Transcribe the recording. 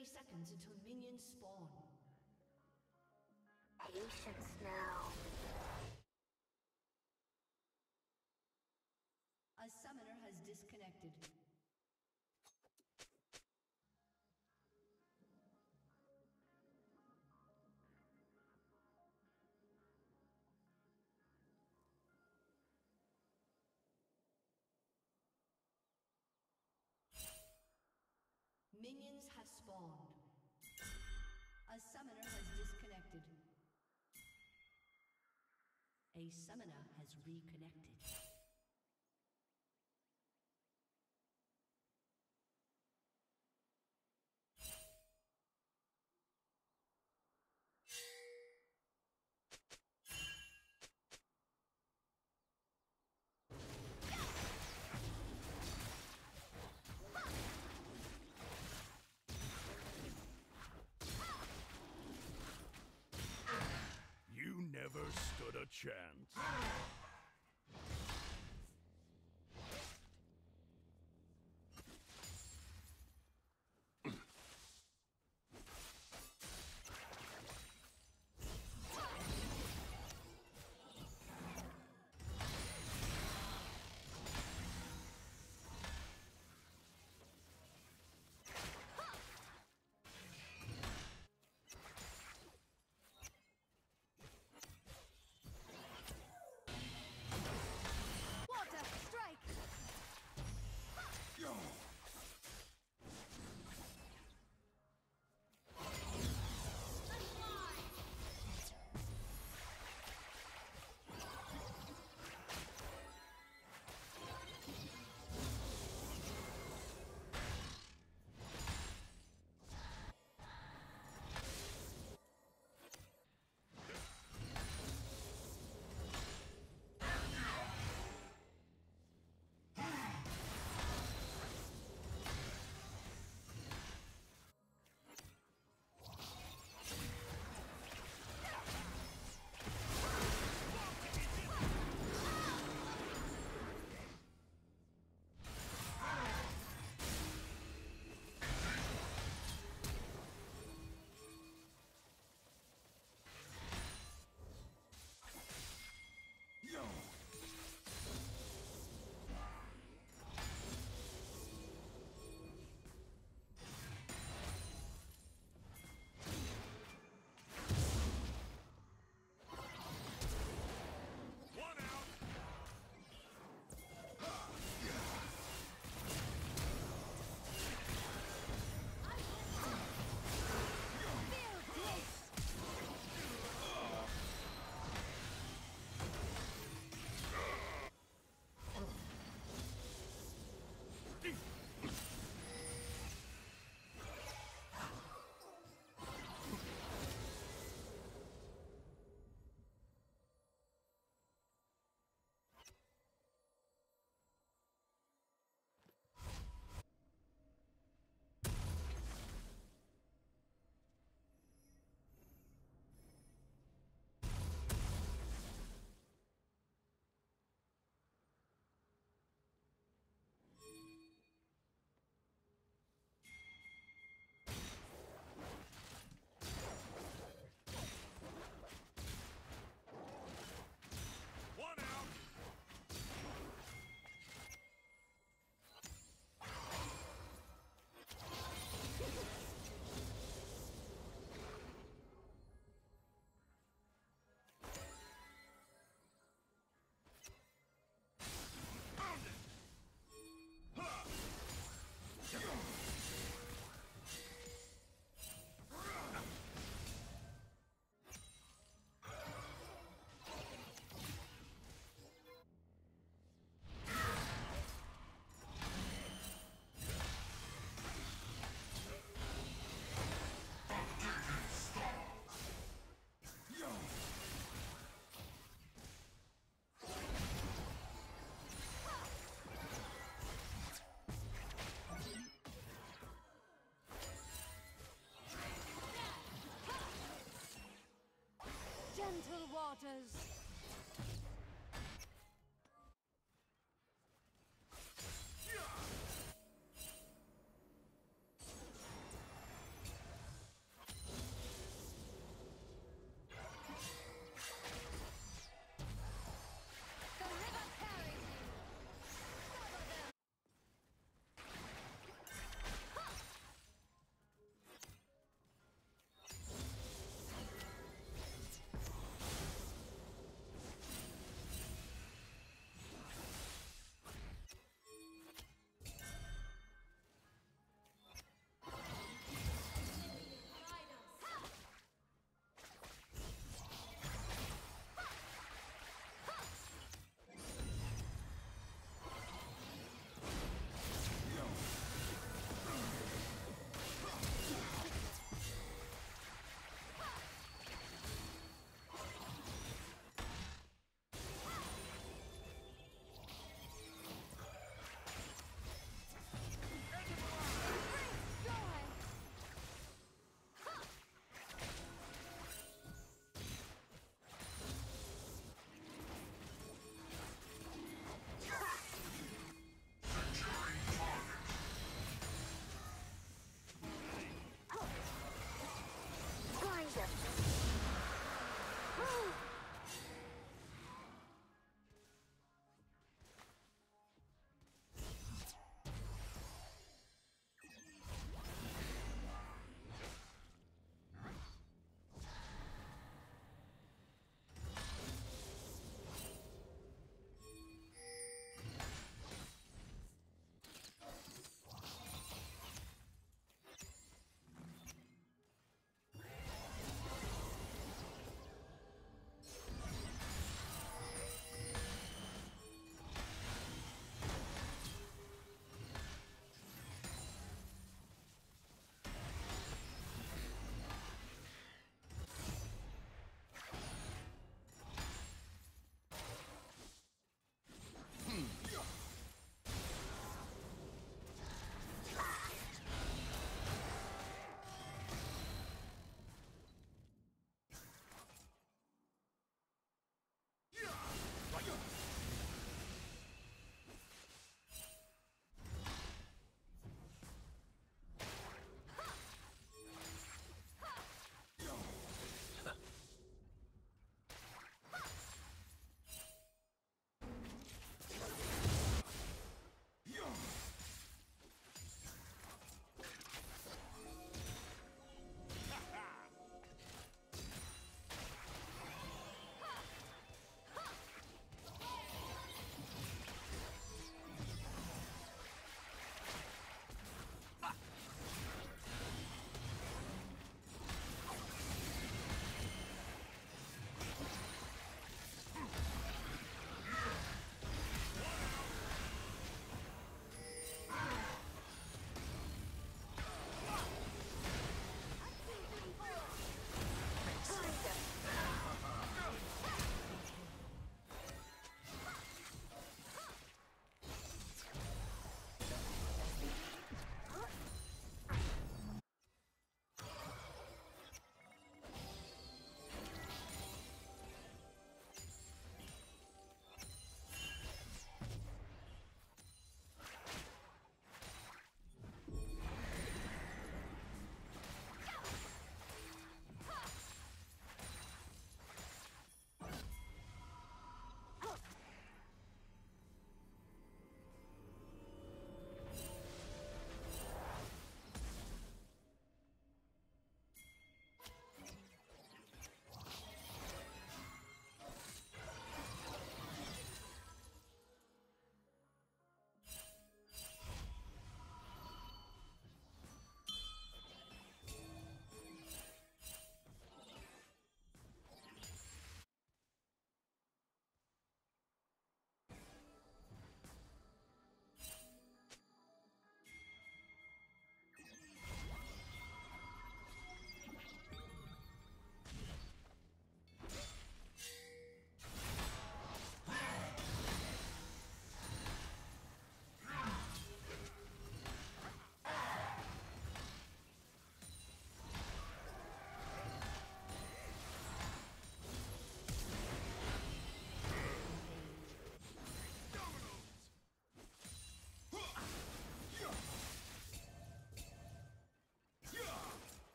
30 seconds until minions spawn. Patience now. A summoner has disconnected. Minions have spawned. A summoner has disconnected. A summoner has reconnected. Gentle waters!